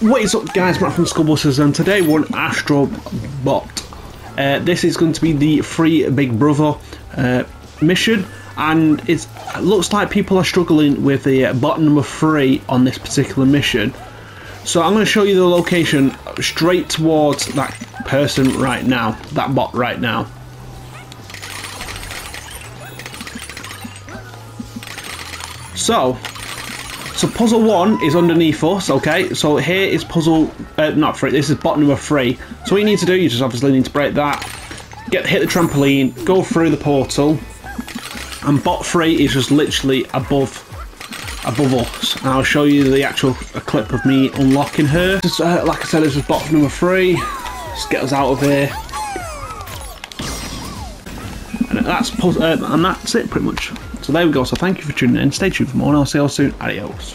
What is up guys, Matt from Skullbusters and today we're on Astro Bot. Uh, this is going to be the free Big Brother uh, mission and it looks like people are struggling with the uh, bot number 3 on this particular mission. So I'm going to show you the location straight towards that person right now, that bot right now. So, so puzzle one is underneath us, okay? So here is puzzle, uh, not three, this is bot number three. So what you need to do, you just obviously need to break that, get hit the trampoline, go through the portal, and bot three is just literally above above us. And I'll show you the actual clip of me unlocking her. Just, uh, like I said, this is bot number three. Just get us out of here. And that's uh, and that's it pretty much. So there we go. So thank you for tuning in. Stay tuned for more, and I'll see you all soon. Adios.